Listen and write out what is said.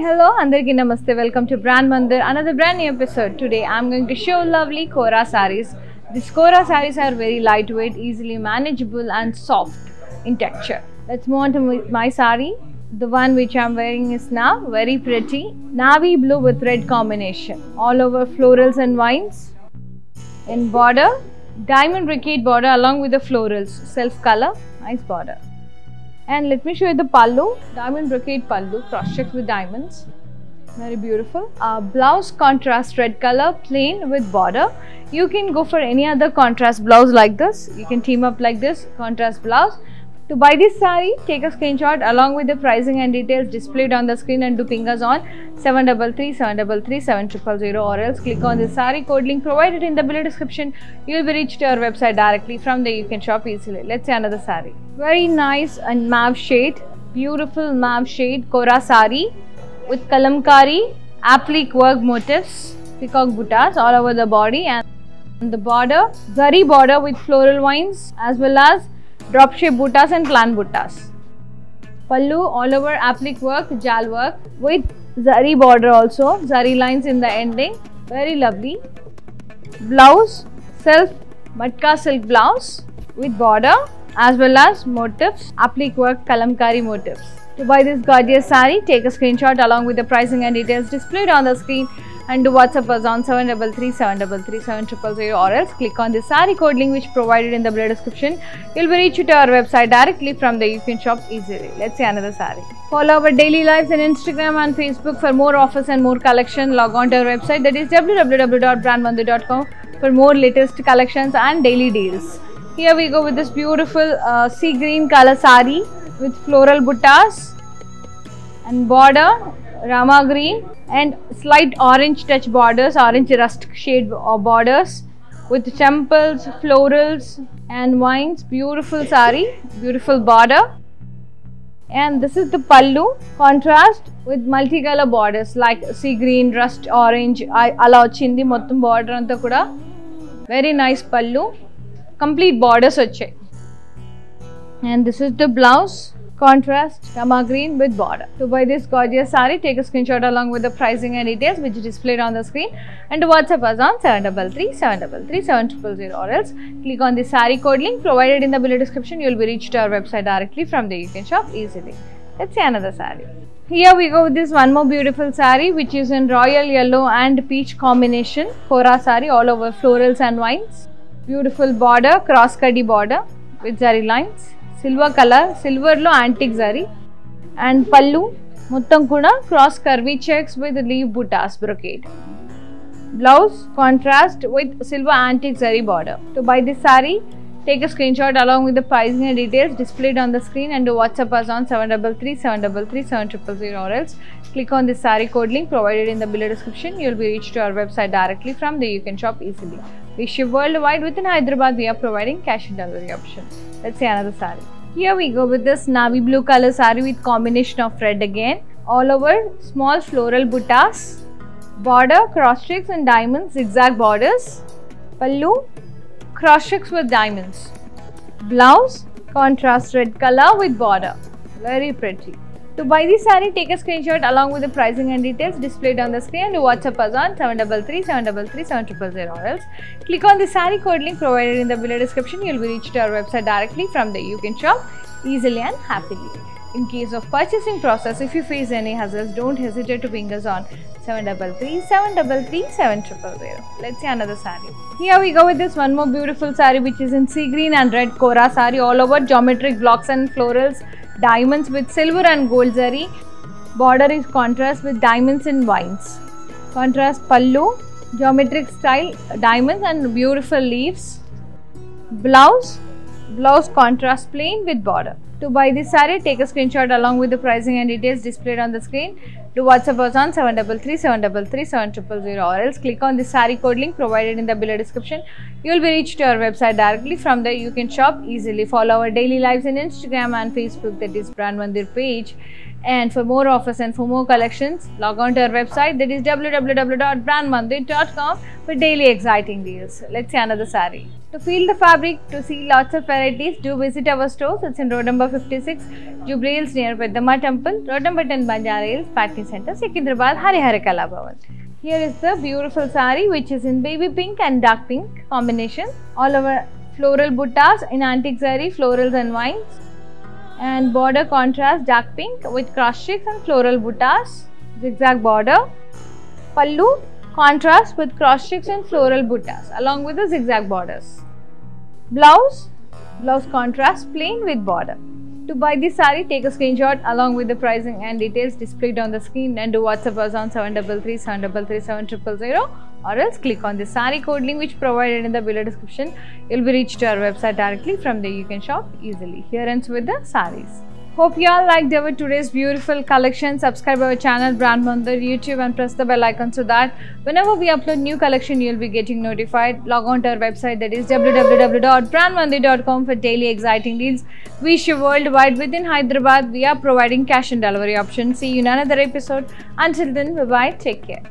Hello, Andarki Namaste. Welcome to Brand Mandir, another brand new episode. Today I'm going to show lovely Kora saris. These Kora saris are very lightweight, easily manageable and soft in texture. Let's move on to my sari. The one which I'm wearing is now very pretty. Navy blue with red combination. All over florals and vines. In border, diamond brocade border along with the florals. Self color, nice border. And let me show you the pallu. Diamond brocade pallu, cross checked with diamonds. Very beautiful. Uh, blouse contrast red color, plain with border. You can go for any other contrast blouse like this. You can team up like this contrast blouse. To buy this saree, take a screenshot along with the pricing and details displayed on the screen and do ping us on 733 733 7000 or else click on the saree code link provided in the below description. You will be reached to our website directly. From there, you can shop easily. Let's see another saree. Very nice and mauve shade. Beautiful mauve shade. Kora saree with kalamkari, applique work motifs, peacock buttas all over the body and on the border, zari border with floral vines as well as drop shape buttas and plant buttas. Pallu all over applique work, jal work with zari border also, zari lines in the ending, very lovely. Blouse, self matka silk blouse with border as well as motifs, applique work, kalamkari motifs. To buy this gorgeous sari, take a screenshot along with the pricing and details displayed on the screen and do WhatsApp us on 733 733 7000 or else click on the saree code link which provided in the below description. You'll be reached to our website directly from there you can shop easily. Let's see another saree. Follow our daily lives on Instagram and Facebook for more offers and more collection. Log on to our website that is www.brandmandir.com for more latest collections and daily deals. Here we go with this beautiful uh, sea green color sari with floral buttas and border Rama green and slight orange touch borders, orange rust shade uh, borders with temples, florals and vines. Beautiful sari, beautiful border. And this is the pallu contrast with multicolor borders like sea green, rust orange, ala chindi mottam border anta kuda. Very nice pallu. Complete borders vachai. And this is the blouse contrast rama green with border. To buy this gorgeous saree take a screenshot along with the pricing and details which is displayed on the screen. And whatsapp us on 733 733 7000 or else click on the saree code link provided in the below description. You will be reached to our website directly from there you can shop easily. Let's see another saree. Here we go with this one more beautiful saree which is in royal yellow and peach combination. Kora saree all over florals and vines. Beautiful border cross cutty border with zari lines silver colour సిల్వర్లో antique zari and పళ్ళు మొత్తం కూడా cross curvy checks with leave buttas brocade blouse contrast with silver antique zari border to buy this sorry take a screenshot along with the pricing and details displayed on the screen and do WhatsApp us on 733 733 7000 or else click on the saree code link provided in the below description. You will be reached to our website directly from there you can shop easily. We ship worldwide within Hyderabad we are providing cash on delivery option. Let's see another saree. Here we go with this navy blue color saree with combination of red again. All over small floral buttas, border, cross checks and diamonds, zigzag borders, pallu, cross checks with diamonds. Blouse, contrast red color with border. Very pretty. To buy this saree, take a screenshot along with the pricing and details displayed on the screen and WhatsApp us on 733 733 7000 or else click on the saree code link provided in the below description. You'll be reached to our website directly from there. You can shop easily and happily. In case of purchasing process, if you face any hassles, don't hesitate to ping us on 733 733 7000. Let's see another saree. Here we go with this one more beautiful saree which is in sea green and red Kora saree all over geometric blocks and florals, diamonds with silver and gold zari. Border is contrast with diamonds and vines. Contrast pallu, geometric style diamonds and beautiful leaves. Blouse, blouse contrast plain with border. To buy this saree, take a screenshot along with the pricing and details displayed on the screen. Do WhatsApp us on 733 733 7000 or else click on the saree code link provided in the below description. You will be reached to our website directly. From there, you can shop easily. Follow our daily lives on Instagram and Facebook, that is Brand Mandir page. And for more offers and for more collections, log on to our website that is www.brandmandir.com for daily exciting deals. Let's see another sari. To feel the fabric, to see lots of varieties, do visit our stores. It's in road number 56, Jubilee near Peddamma Temple, road number 10 Banjara Hills, Packing Center, Secunderabad, Harihara Kala Bhavan. Here is the beautiful sari which is in baby pink and dark pink combination. All over floral buttas in antique zari, florals and vines. And border contrast dark pink with cross checks and floral buttas, zigzag border. Pallu contrast with cross checks and floral buttas along with the zigzag borders. Blouse, blouse contrast plain with border. To buy this sari, take a screenshot along with the pricing and details displayed on the screen and do WhatsApp us on 733 733 000 or else click on the sari code link which provided in the below description. You'll be reached to our website directly. From there you can shop easily. Here ends with the saris. Hope you all liked our today's beautiful collection. Subscribe our channel Brand Mandir YouTube and press the bell icon so that whenever we upload new collection you'll be getting notified. Log on to our website that is www.brandmandir.com for daily exciting deals. We ship worldwide within Hyderabad. We are providing cash and delivery options. See you in another episode. Until then, bye bye. Take care.